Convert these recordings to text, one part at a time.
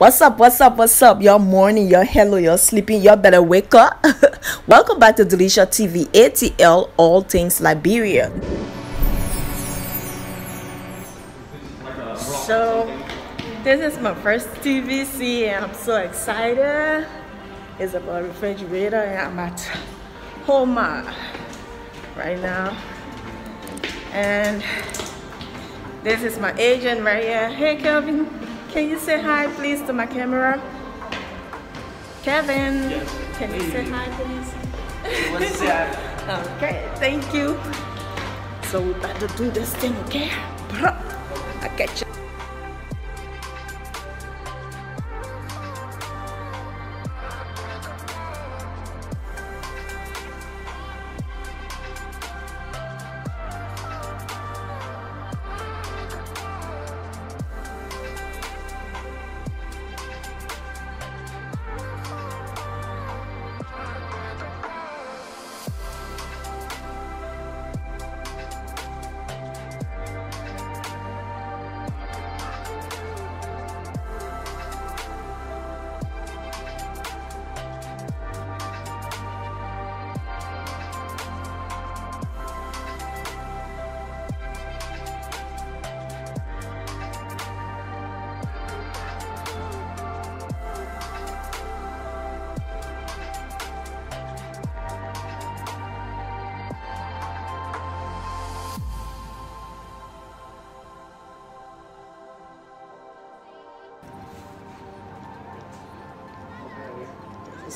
What's up? What's up? What's up? Your morning, your hello, you're sleeping, you better wake up. Welcome back to De Licia TV, ATL, all things Liberia. So, this is my first TVC, and I'm so excited. It's about refrigerator, and I'm at Homa uh, right now. And this is my agent right here. Hey, Kelvin, can you say hi, please, to my camera? Kevin, yes. can you say hi, please? okay, thank you. So we better do this thing, okay? I catch you.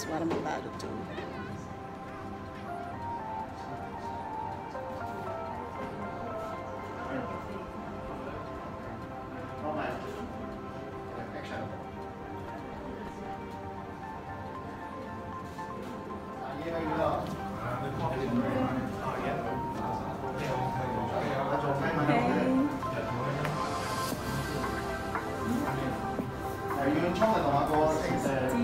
This is what I'm about to do. need to turn around. Ready?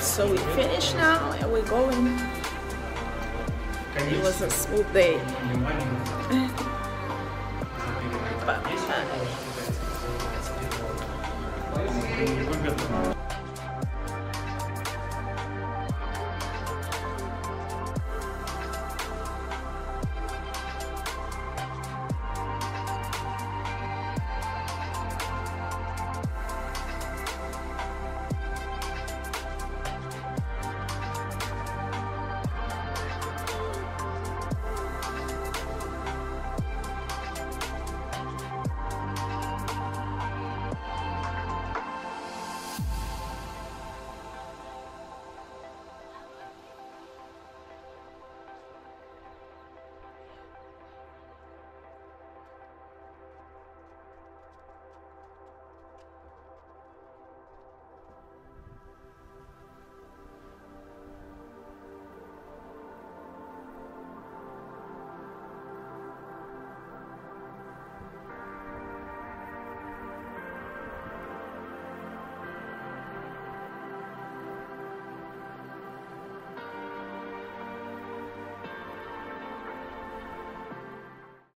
So we finished now and we're going. It was a smooth day. Uh, Hoşçakalın.